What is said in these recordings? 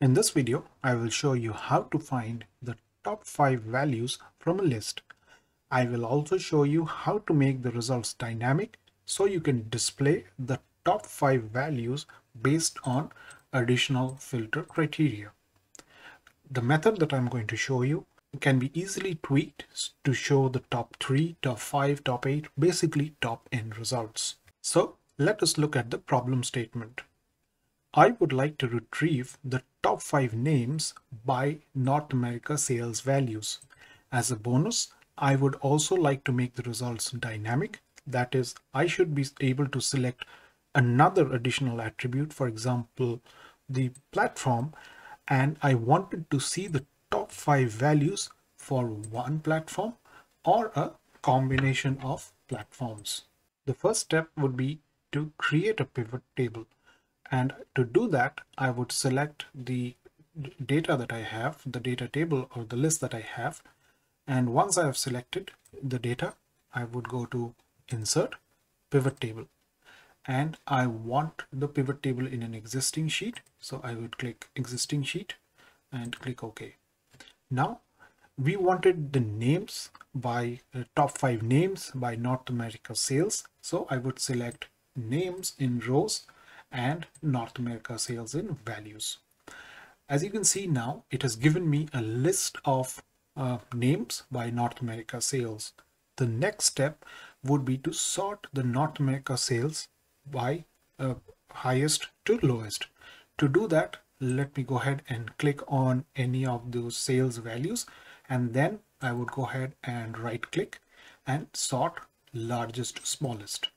In this video, I will show you how to find the top 5 values from a list. I will also show you how to make the results dynamic so you can display the top 5 values based on additional filter criteria. The method that I'm going to show you can be easily tweaked to show the top 3, top 5, top 8, basically top n results. So let us look at the problem statement. I would like to retrieve the top 5 names by North America sales values. As a bonus, I would also like to make the results dynamic. That is, I should be able to select another additional attribute, for example, the platform, and I wanted to see the top 5 values for one platform or a combination of platforms. The first step would be to create a pivot table. And to do that, I would select the data that I have, the data table or the list that I have. And once I have selected the data, I would go to insert pivot table. And I want the pivot table in an existing sheet. So I would click existing sheet and click OK. Now we wanted the names by uh, top five names by North America sales. So I would select names in rows and North America sales in values. As you can see now, it has given me a list of uh, names by North America sales. The next step would be to sort the North America sales by uh, highest to lowest. To do that, let me go ahead and click on any of those sales values and then I would go ahead and right click and sort largest to smallest.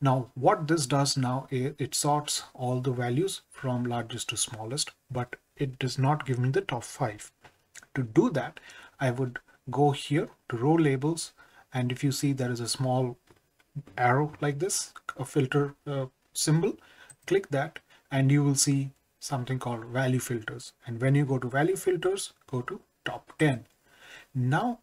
Now what this does now is it sorts all the values from largest to smallest, but it does not give me the top five. To do that, I would go here to row labels. And if you see there is a small arrow like this, a filter uh, symbol, click that and you will see something called value filters. And when you go to value filters, go to top 10. Now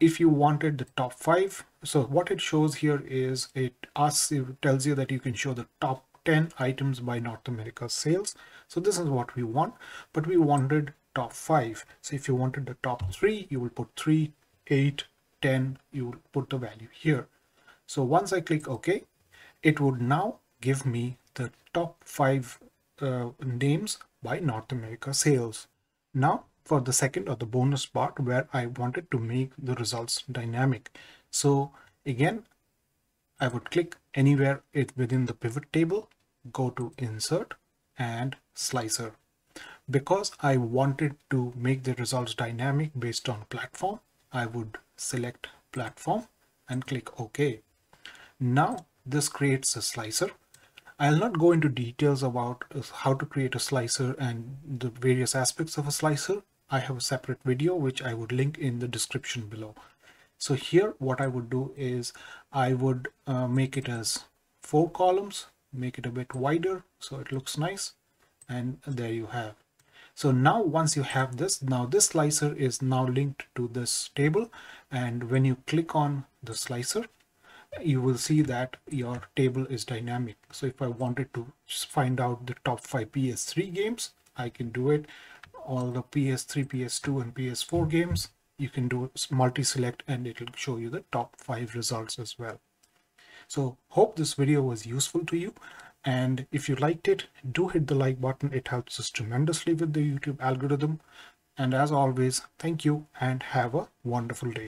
if you wanted the top five so what it shows here is it asks you tells you that you can show the top 10 items by North America sales. So this is what we want but we wanted top five. So if you wanted the top three you will put three eight ten you will put the value here. So once I click OK it would now give me the top five uh, names by North America sales. Now for the second or the bonus part where I wanted to make the results dynamic. So again, I would click anywhere it within the pivot table, go to insert and slicer. Because I wanted to make the results dynamic based on platform, I would select platform and click OK. Now this creates a slicer. I'll not go into details about how to create a slicer and the various aspects of a slicer. I have a separate video which I would link in the description below. So here what I would do is I would uh, make it as four columns, make it a bit wider so it looks nice and there you have. So now once you have this, now this slicer is now linked to this table and when you click on the slicer, you will see that your table is dynamic. So if I wanted to find out the top five PS3 games, I can do it all the PS3, PS2 and PS4 games. You can do multi-select and it will show you the top five results as well. So hope this video was useful to you. And if you liked it, do hit the like button. It helps us tremendously with the YouTube algorithm. And as always, thank you and have a wonderful day.